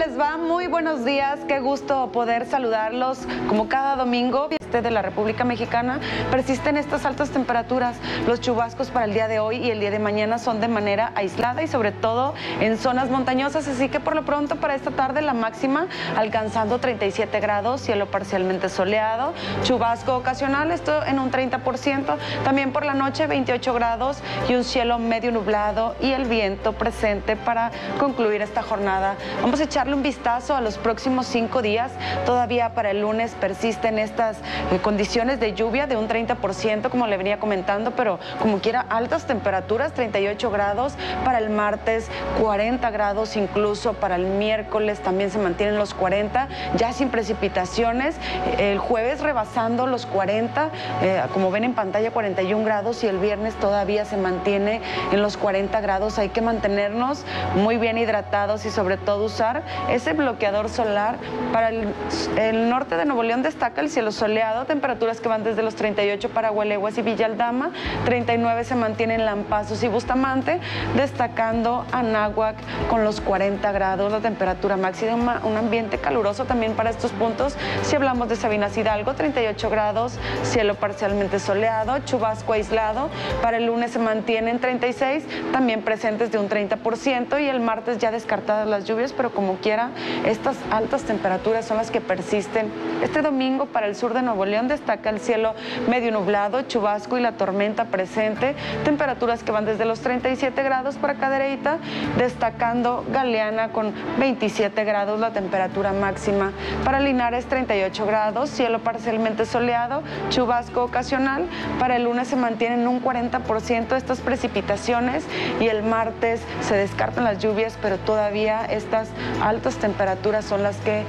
les va? Muy buenos días, qué gusto poder saludarlos como cada domingo este de la República Mexicana persisten estas altas temperaturas. Los chubascos para el día de hoy y el día de mañana son de manera aislada y sobre todo en zonas montañosas, así que por lo pronto para esta tarde la máxima alcanzando 37 grados, cielo parcialmente soleado, chubasco ocasional, esto en un 30%, también por la noche 28 grados y un cielo medio nublado y el viento presente para concluir esta jornada. Vamos a echarle un vistazo a los próximos cinco días, todavía para el lunes persisten estas eh, condiciones de lluvia de un 30%, como le venía comentando, pero como quiera, altas temperaturas, 38 grados. Para el martes, 40 grados incluso. Para el miércoles, también se mantienen los 40, ya sin precipitaciones, el jueves rebasando los 40, eh, como ven en pantalla 41 grados. Y el viernes todavía se mantiene en los 40 grados, hay que mantenernos muy bien hidratados y sobre todo usar ese bloqueador solar. Para el, norte de Nuevo León destaca el cielo soleado temperaturas que van desde los 38 para Hueleguas y Villaldama, 39 se mantienen Lampazos y Bustamante, destacando Anáhuac con los 40 grados, la temperatura máxima, un ambiente caluroso también para estos puntos. Si hablamos de Sabinas Hidalgo, 38 grados, cielo parcialmente soleado, chubasco aislado, para el lunes se mantienen 36, también presentes de un 30% y el martes ya descartadas las lluvias, pero como quiera, estas altas temperaturas son las que persisten. Este domingo para el sur de Nuevo León destaca el cielo medio nublado, chubasco y la tormenta presente. Temperaturas que van desde los 37 grados para Cadereyta, destacando Galeana con 27 grados la temperatura máxima. Para Linares 38 grados, cielo parcialmente soleado, chubasco ocasional. Para el lunes se mantienen un 40% estas precipitaciones y el martes se descartan las lluvias, pero todavía estas altas temperaturas son las que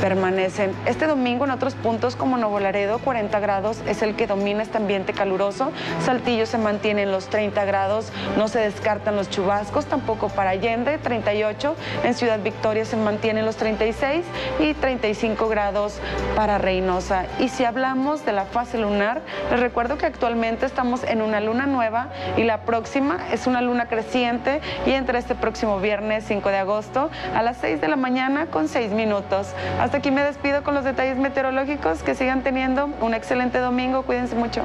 permanecen. Este domingo en otros puntos como Nuevo Laredo 40 grados, es el que domina este ambiente caluroso. Saltillo se mantiene en los 30 grados, no se descartan los chubascos, tampoco para Allende, 38. En Ciudad Victoria se mantienen los 36 y 35 grados para Reynosa. Y si hablamos de la fase lunar, les recuerdo que actualmente estamos en una luna nueva y la próxima es una luna creciente y entre este próximo viernes 5 de agosto a las 6 de la mañana con 6 minutos. Hasta aquí me despido con los detalles meteorológicos que sigan teniendo un excelente domingo. Cuídense mucho.